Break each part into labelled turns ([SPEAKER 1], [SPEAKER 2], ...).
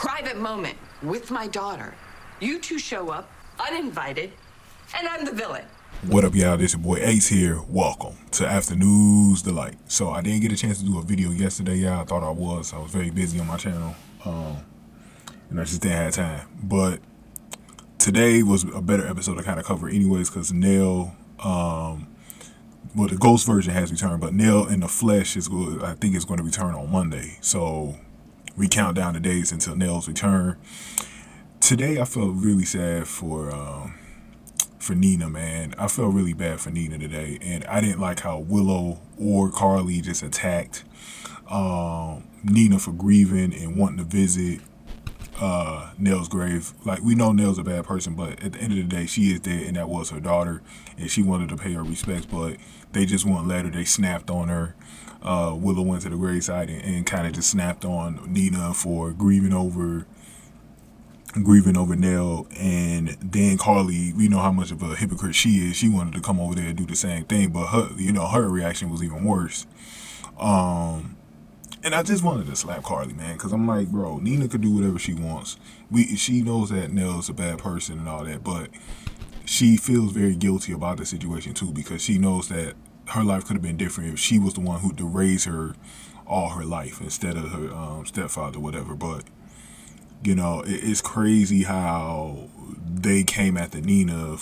[SPEAKER 1] private moment with my daughter. You two show up, uninvited, and I'm the villain.
[SPEAKER 2] What up, y'all? This your boy Ace here. Welcome to After News Delight. So I didn't get a chance to do a video yesterday, y'all. I thought I was. I was very busy on my channel. Um, and I just didn't have time. But today was a better episode to kind of cover anyways because Nelle, um, well, the ghost version has returned, but Nelle in the flesh is. I think is going to return on Monday. So we count down the days until Nelle's return. Today I felt really sad for um, for Nina, man. I felt really bad for Nina today, and I didn't like how Willow or Carly just attacked um, Nina for grieving and wanting to visit uh, Nelle's grave. Like we know Nelle's a bad person, but at the end of the day, she is dead, and that was her daughter, and she wanted to pay her respects, but they just wouldn't let her. They snapped on her. Uh, Willow went to the graveside and, and kind of just snapped on Nina for grieving over grieving over Nelle and then Carly, we know how much of a hypocrite she is. She wanted to come over there and do the same thing, but her, you know, her reaction was even worse. Um, and I just wanted to slap Carly, man, because I'm like, bro, Nina could do whatever she wants. We, she knows that Nelle's a bad person and all that, but she feels very guilty about the situation too because she knows that her life could have been different if she was the one who to raise her all her life instead of her um, stepfather, whatever. But you know, it's crazy how they came at the Nina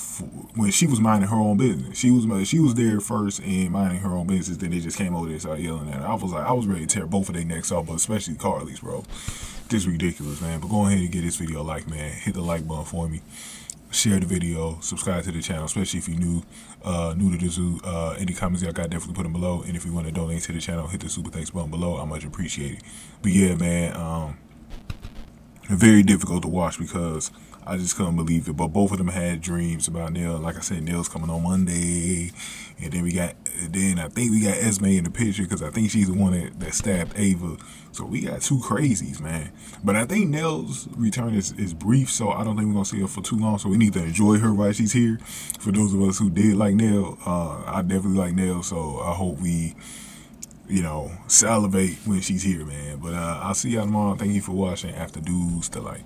[SPEAKER 2] when she was minding her own business. She was she was there first and minding her own business. Then they just came over there and started yelling at her. I was like, I was ready to tear both of their necks off, but especially Carly's, bro. Just ridiculous, man. But go ahead and get this video a like, man. Hit the like button for me. Share the video, subscribe to the channel, especially if you're new, uh, new to the zoo. Uh, any comments y'all got, definitely put them below. And if you want to donate to the channel, hit the super thanks button below. I much appreciate it. But yeah, man. Um, very difficult to watch because I just couldn't believe it. But both of them had dreams about Nelle. Like I said, Nelle's coming on Monday, and then we got then I think we got Esme in the picture because I think she's the one that, that stabbed Ava. So we got two crazies, man. But I think Nelle's return is, is brief, so I don't think we're gonna see her for too long. So we need to enjoy her while she's here. For those of us who did like Nelle, uh, I definitely like Nelle. So I hope we you know, salivate when she's here, man. But uh, I'll see y'all tomorrow. Thank you for watching After dudes to Delight.